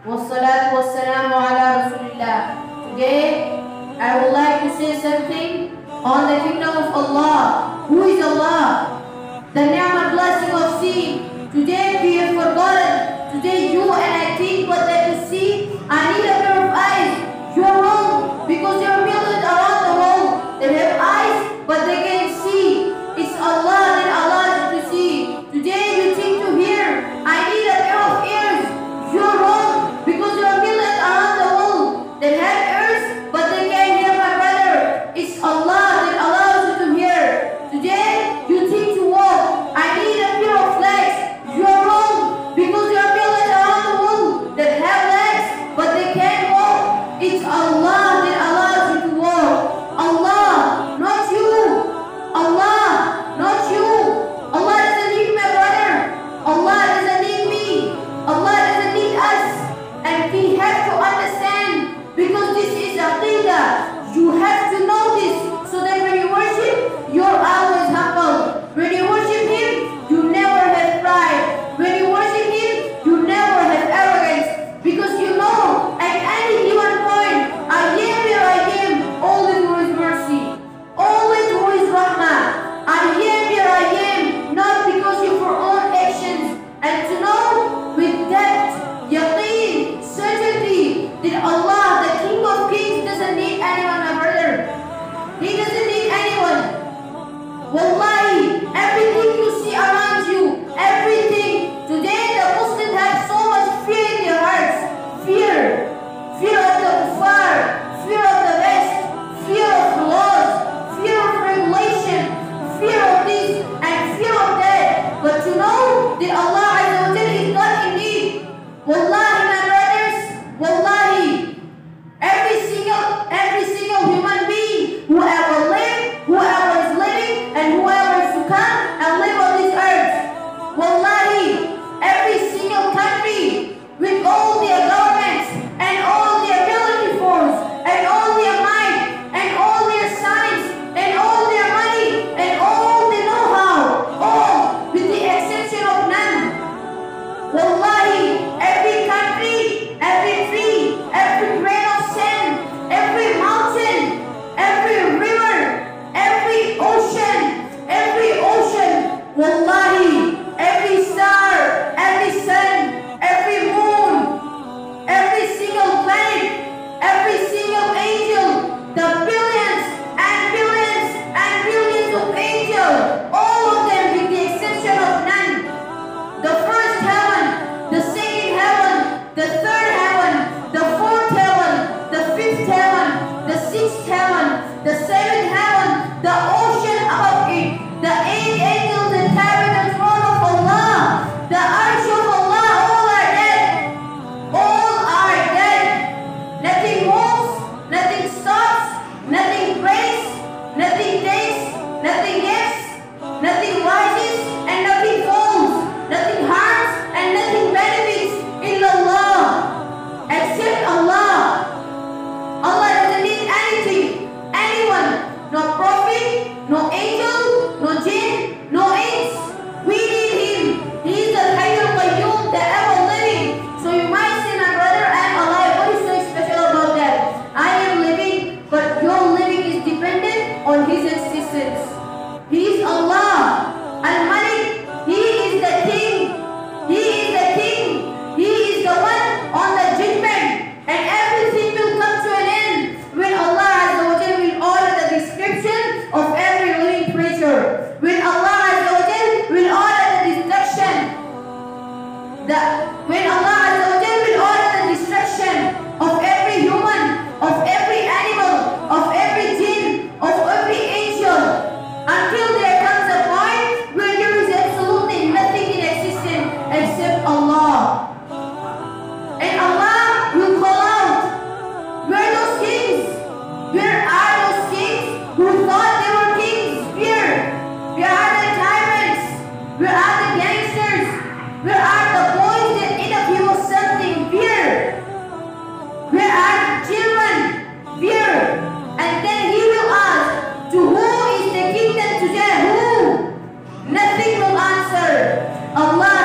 Wassalatu wassalamu ala Rasulillah. Today, I would like to say something on the kingdom of Allah. Who is Allah? The name and blessing of sin. Today we have forgotten. Today you and I think what they you see, I need a pair of eyes. You are wrong because you Allah